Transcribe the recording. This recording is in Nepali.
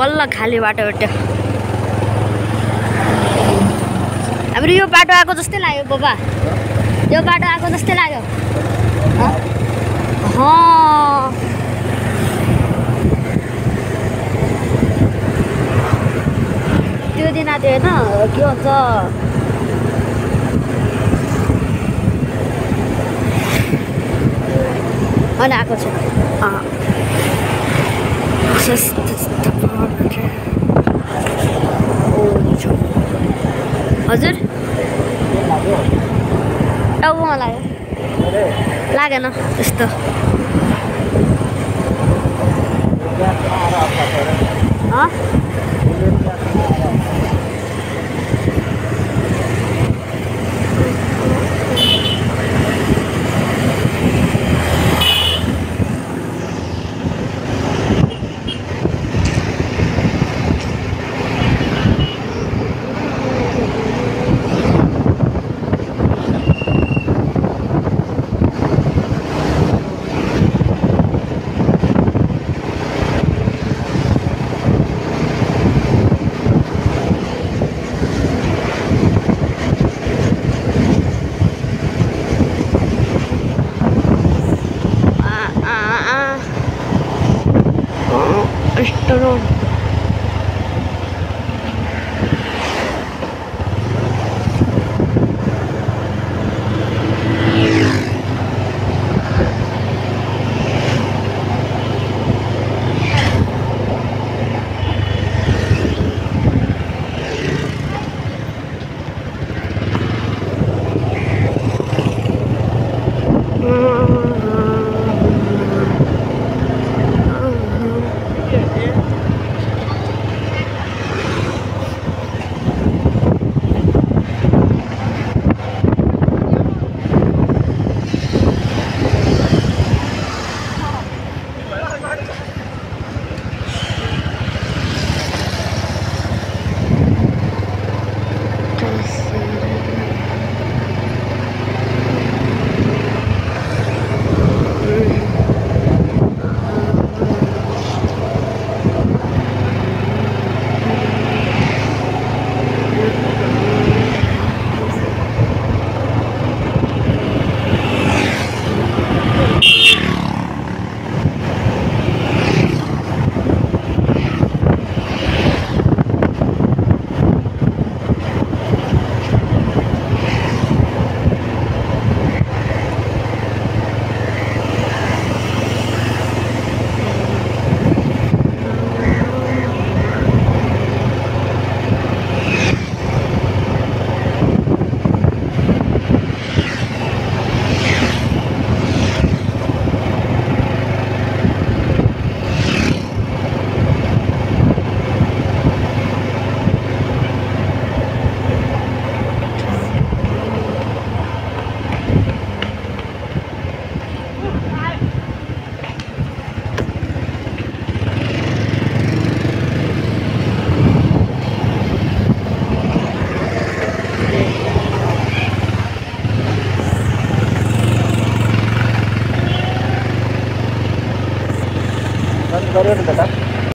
बल्ल खाली बाटो भेट्यो हाम्रो यो बाटो आएको जस्तै लाग्यो बाबा। यो बाटो आएको जस्तै लाग्यो। त्यो दिन आएको होइन के भन्छ? अनि आएको छु। अँ। पहाडहरू। ओ, छ। हजुर टाउकोमा लाग्यो लागेन त्यस्तो हँ? करो तो